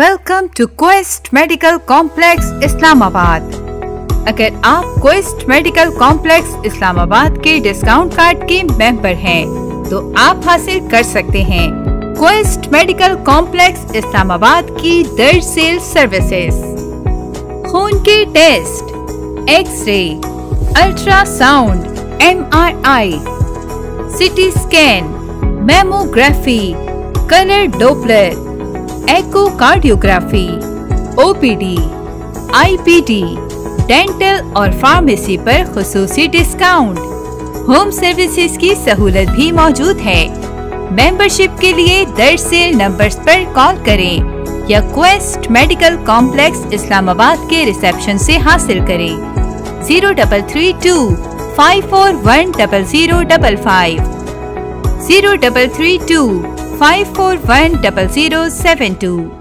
Welcome to Quest medical complex Islamabad अगर आप quest medical complex Islamabad के डिस्काउंट कार्ड के मेंबर हैं, तो आप हासिल कर सकते हैं क्वेस्ट मेडिकल कॉम्प्लेक्स इस्लामाबाद की दर्ज सेल सर्विसेज़ खून के test X ray ultrasound MRI, CT scan mammography colour Doppler echocardiography OPD IPD dental और फार्मेसी पर खसूसी डिस्काउंट होम सर्विसेज़ की सहूलत भी मौजूद है। मेंबरशिप के लिए दर्ज सेल नंबर्स पर कॉल करें या क्वेस्ट मेडिकल कॉम्प्लेक्स इस्लामाबाद के रिसेप्शन से हासिल करें। Zero double three two five four one double zero double five zero double three two Five four one double zero seven two.